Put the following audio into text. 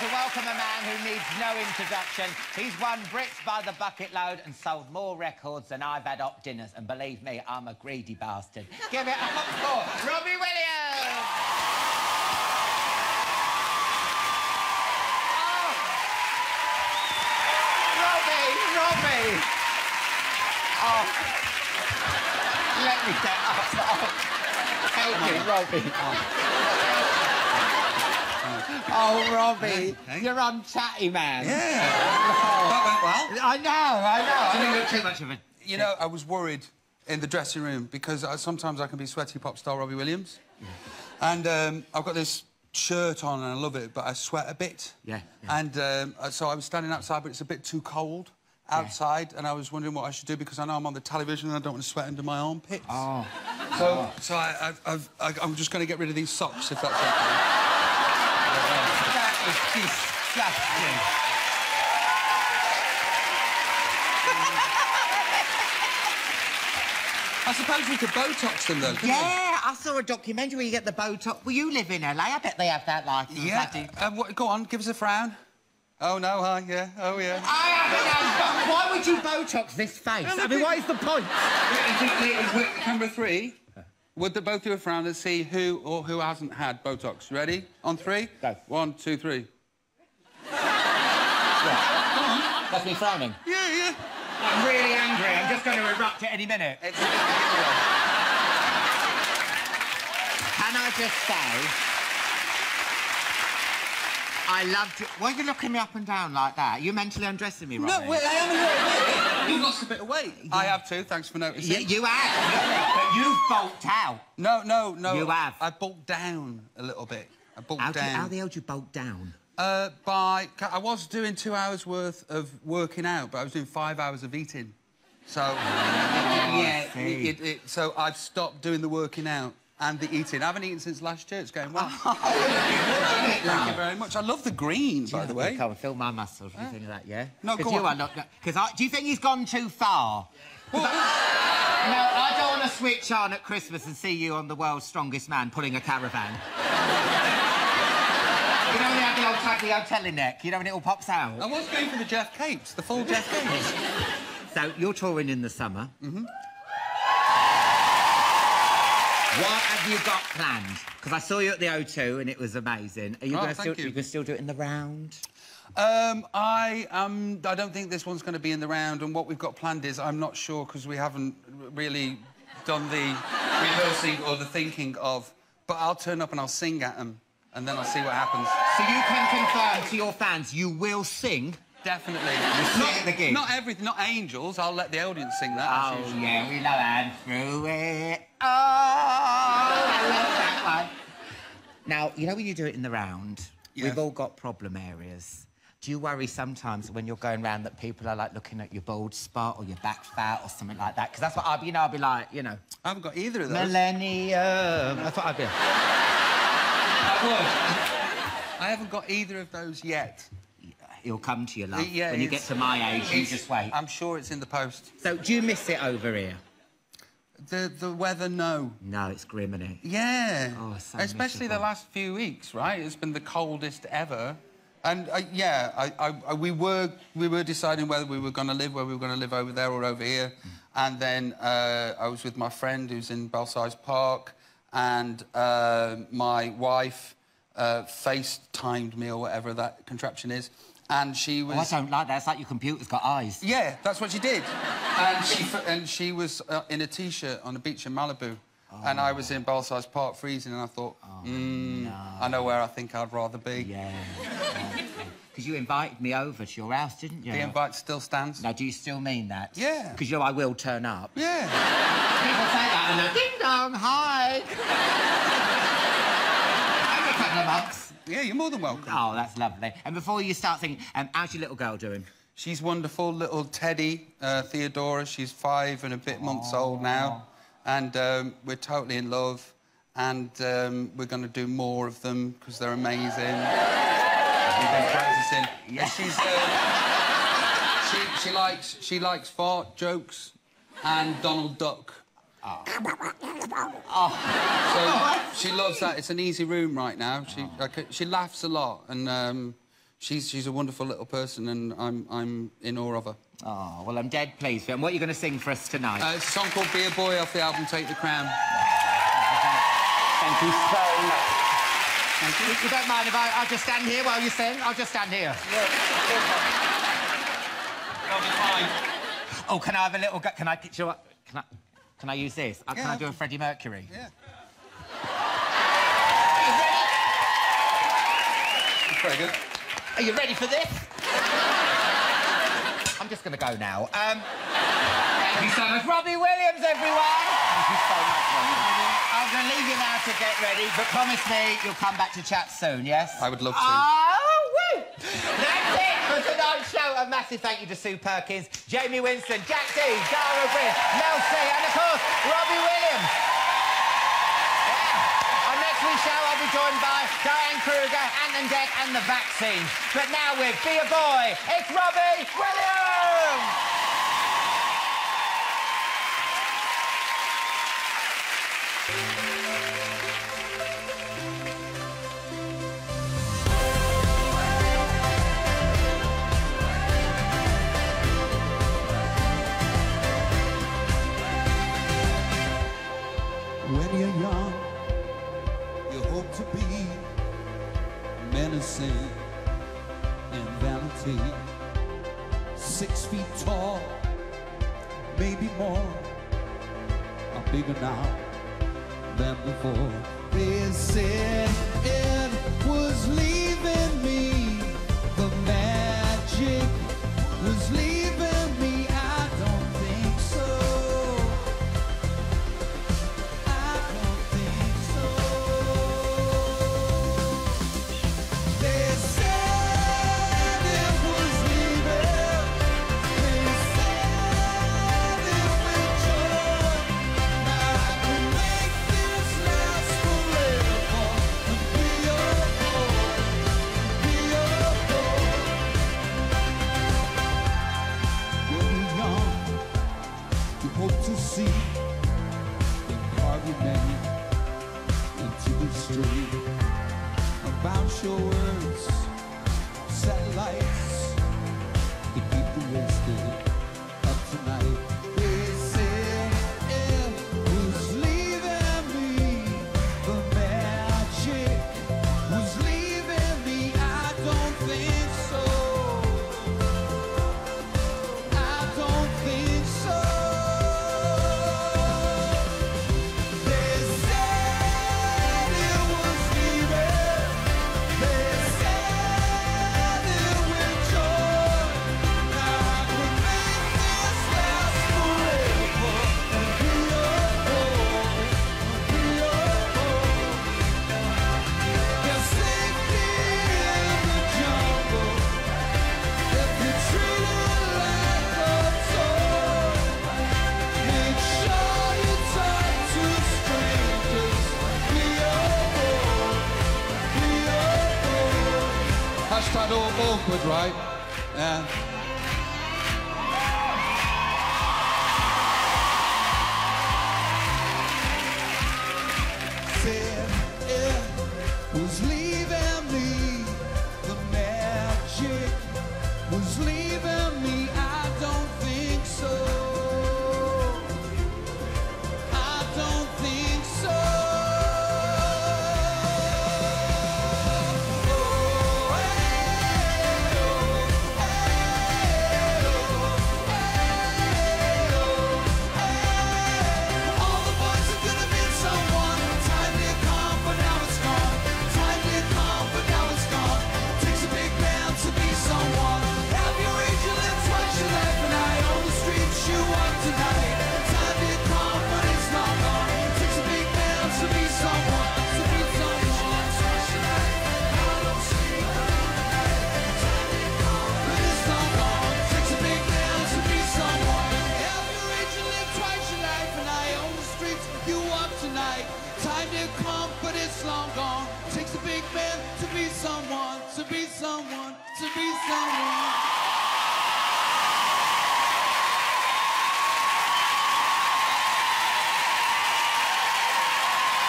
to welcome a man who needs no introduction. He's won Brits by the bucket load and sold more records than I've had hot dinners. And believe me, I'm a greedy bastard. Give it up for Robbie Williams! Oh. Robbie, Robbie! Oh. Let me get up. Oh. Thank you, Robbie. Oh, Robbie, Hey? you're unchatty, man. Yeah. That went well. I know, I know. Do you I think think too much of a... You know, I was worried in the dressing room because I, sometimes I can be sweaty pop star Robbie Williams. And um, I've got this shirt on and I love it, but I sweat a bit. Yeah, And um, so I was standing outside, but it's a bit too cold outside, and I was wondering what I should do because I know I'm on the television and I don't want to sweat under my armpits. Oh. So, so I, I've, I've, I, I'm just going to get rid of these socks, if that's okay. Is disgusting. I suppose we could Botox them, though, couldn't we? Yeah, I saw a documentary where you get the Botox. Well, you live in LA. I bet they have that license. Yeah. Uh, what, go on, give us a frown. Oh, no, hi, yeah, oh, yeah. I haven't. Why would you Botox this face? I mean, what is the point? Wait, wait, wait, Camera three. Would they both do a frown and see who or who hasn't had Botox? Ready? On three? Go. One, two, three. That's me frowning. Yeah, yeah. I'm really angry. I'm just going to erupt at any minute. It's... Can I just say... I loved you. Why are you looking me up and down like that? You're mentally undressing me, Robbie? no, wait, I am a little bit. You've lost a bit of weight. I have too, thanks for noticing. Yeah, you have. But you've bulked out. No, no, no. You have. I bulked down a little bit. I bulked How, do you- down. how the hell do you bulk down? Uh, by... I was doing two hours worth of working out, but I was doing five hours of eating. So, yeah, see. it, it, so I've stopped doing the working out and the eating. I haven't eaten since last year. It's going well. Thank you very much. I love the green, by the way. Come and feel my muscles. You think of that, yeah? No, Because go you on. are not. Because do you think he's gone too far? no, I don't want to switch on at Christmas and see you on the world's strongest man pulling a caravan. you know when they have the old tacky hotel in neck? You know when it all pops out? I was going for the Geoff Capes, the full Geoff Capes. So you're touring in the summer. Mm-hmm. What have you got planned? Because I saw you at the O2 and it was amazing. Are you Oh, going to still you. can still do it in the round? Um, I um, I don't think this one's going to be in the round, and what we've got planned is I'm not sure because we haven't really done the rehearsing or the thinking of. But I'll turn up and I'll sing at them, and then I'll see what happens. So you can confirm to your fans you will sing. Definitely. not, the gig? Not everything, not angels. I'll let the audience sing that. Oh yeah, we know and through it. Oh, I love that one. Now you know when you do it in the round, Yeah. we've all got problem areas. Do you worry sometimes when you're going around that people are like looking at your bald spot or your back fat or something like that? Because that's what I'd be, you know, I'd be like, you know, I haven't got either of those. millennium. That's what I'd be. Like. I haven't got either of those yet. It'll come to you, love. Yeah, when you get to my age, you just wait. I'm sure it's in the post. So, do you miss it over here? The the weather, no. No, it's grim, is it? Yeah. Oh, so Especially the last few weeks, right? It's been the coldest ever. And uh, yeah, I, I, I, we were we were deciding whether we were going to live where we were going to live over there or over here. And then uh, I was with my friend who's in Belsize Park, and uh, my wife uh, FaceTimed me or whatever that contraption is, and she was. Oh, I don't like that. It's like your computer's got eyes. Yeah, that's what she did. and she and she was uh, in a t-shirt on the beach in Malibu, and I was in Belsize Park freezing, and I thought, mm, I know where I think I'd rather be. Yeah. Because you invited me over to your house, didn't you? The invite still stands. Now, do you still mean that? Yeah. Because you know I will turn up. Yeah. People say that and they're ding dong, hi. Every couple of months. Yeah, you're more than welcome. Oh, that's lovely. And before you start thinking, um, how's your little girl doing? She's wonderful, little Teddy, uh, Theodora. She's five and a bit months old now, and um, we're totally in love. And um, we're going to do more of them because they're amazing. We've been practicing. Yeah. She's uh, she, she likes she likes fart jokes and Donald Duck. So she loves that. It's an easy room right now. She like, she laughs a lot and. Um, she's she's a wonderful little person, and I'm I'm in awe of her. Oh, well, I'm dead pleased. And what are you going to sing for us tonight? Uh, it's a song called "Be a Boy" off the album "Take the Crown." Thank you so much. Thank you. You don't mind if I, I'll just stand here while you sing? I'll just stand here. Fine. Oh, can I have a little... Can I picture... what- Can I... Can I use this? Uh, can I do a Freddie Mercury? Yeah. Are you ready? Very good. Are you ready for this? I'm just going to go now. Um, thank you so much. Robbie Williams, everyone. Thank you so much, Robbie. I'm going to leave you now to get ready, but promise me you'll come back to chat soon, yes? I would love to. Oh, woo! That's it for tonight's show. A massive thank you to Sue Perkins, Jamie Winstone, Jack Dee, Dara Bryn, Mel C, and of course, Robbie Williams. Yeah. On next week's show, I'll be joined by Diane Kruger, Ant and Dec, and the vaccine. But now with Be a Boy, it's Robbie Williams! Vanity. Six feet tall, maybe more. I'm bigger now than before. They said it was leaving About your words, satellites, to keep the wasted up last time all awkward, right? Yeah. It was tonight. Time to come, but it's long gone. Takes a big man to be someone, to be someone, to be someone.